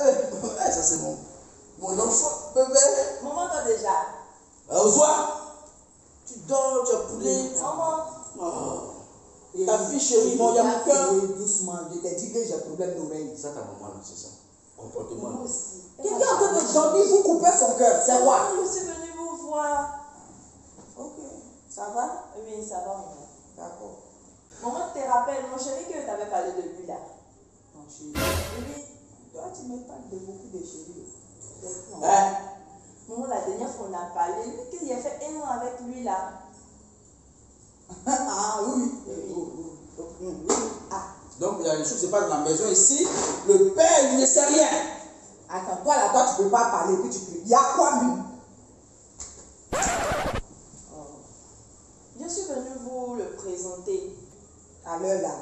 Eh, ça c'est mon, mon enfant, bébé. Maman dort déjà. Euh, Au soir, tu dors, tu as poulet. Maman. Oh. Ta fille chérie, mon, il y a mon cœur. Doucement, je t'ai dit que j'ai problème d'oreille. Ça, ta maman, là, c'est ça. Comportement. Moi aussi. Quelqu'un est en train de dormir, vous coupez son cœur. C'est quoi je suis venue vous voir. Ok, ça va? Oui, ça va, maman. D'accord. Maman, tu te rappelles, mon chéri, que tu avais parlé de lui là. Mon chéri. Oui. Toi, tu me parles de beaucoup de chéris. Hein? Maman, la dernière fois, on a parlé. Lui, qu'il a fait un an avec lui là. ah oui. oui. Ah, Donc, il y a des choses qui se passent dans la maison ici. Le père, il ne sait rien. attends, toi là, toi, tu peux pas parler, puis tu peux. Il y a quoi, lui? Je suis venue vous le présenter. À l'heure là.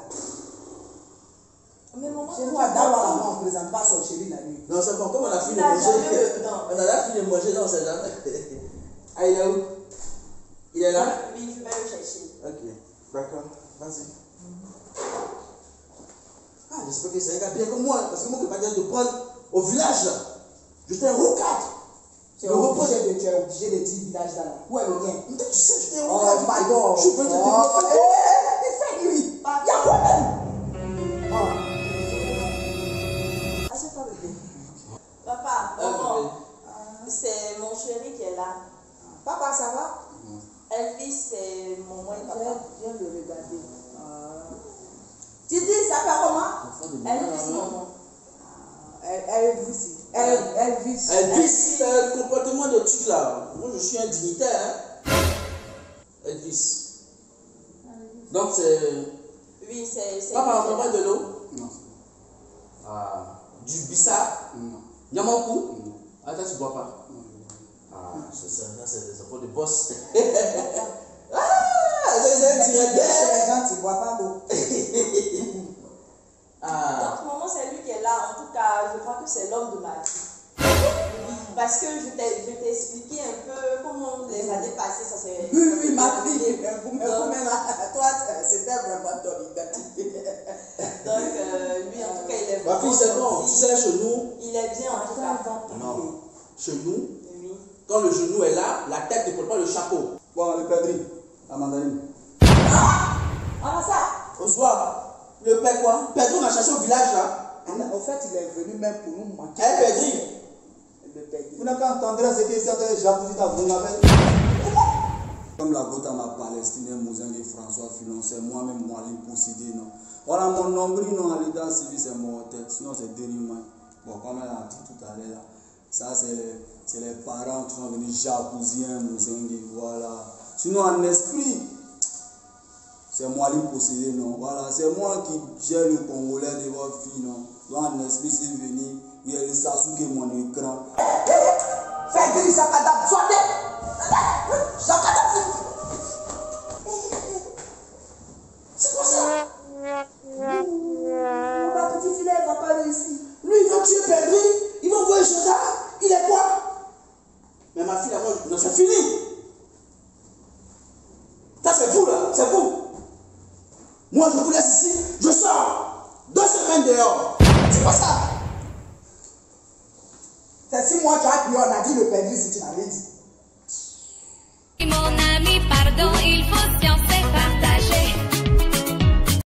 Mais maman, Chez nous, à vois Dawa, pas. là, on ne présente pas son chéri la nuit. Non, c'est bon. Comme on a fini de manger. On a fini de manger, non, c'est jamais. Ah, il est où? Il est là? Oui, je vais le chercher. Ok, d'accord. Vas-y. Ah, j'espère que c'est un gars bien comme moi. Parce que moi, je vais pas dire de prendre au village là. J'étais un rocade. Tu es obligé de, tu es obligé de dire village là. Où est le mien Mais tu sais, j'étais un Oh rocade. my god. Je peux te oh, développer. Papa, ça va? Elvis, c'est mon moyen papa. Viens le regarder. Ah. Tu dis, ça s'appelle comment? Elvis, maman. Ici. Elvis, c'est le comportement de truc là. Moi, je suis un dignitaire. Hein? Elvis. Donc, c'est. Oui, c'est. Papa, on là. de l'eau? Non. Ah. Du bissap? Non. Yamankou? Non. Ah, tu bois pas? Non. Ah, c'est ça, c'est des enfants de boss. ah, c'est un Chez directeur. les gens, tu ne bois pas d'eau. Ah. Donc, maman, c'est lui qui est là. En tout cas, je crois que c'est l'homme de ma vie. Parce que je t'ai je t'ai expliqué un peu comment les années passées, ça s'est. Oui, oui, ma fille. Vous-même, toi, c'était vraiment ton identité. donc, euh, lui, en tout cas, il est Ma fille, c'est bon. Tu sais, chez nous, Il est bien, en tout cas. non. Chez nous. Quand le genou est là, la tête ne porte pas le chapeau. Bon, le perdri, la mandarine. Ah, ça Au soir, le père quoi? Pedro m'a cherché au village là. Au fait, il est venu même pour nous mentir. Eh, Pedri. Le perdri. Vous n'avez qu'à entendre ce c'est de jacuzzi dans vous. Comme la goutte à ma Palestine, Mousin et François Filon, c'est moi-même moi qui possédé, non. Voilà, mon nombril, non, à l'état civil, c'est mon hôtel, sinon c'est dérivement. Bon, comme elle a dit tout à l'heure, là, ça c'est les, parents qui sont venus jacuzzi, Mousin, voilà. Sinon, en esprit, c'est moi qui possédé, non. Voilà, c'est moi qui gère le Congolais de votre fille, non. Donc, en esprit, c'est venu, il y a le Sasuke, mon écran. Fais gris, ça c'est fini. Ça, c'est vous, là, c'est vous. Moi, je vous laisse ici, je sors. Deux semaines dehors. C'est quoi ça C'est si moi tu as on a dit le perdre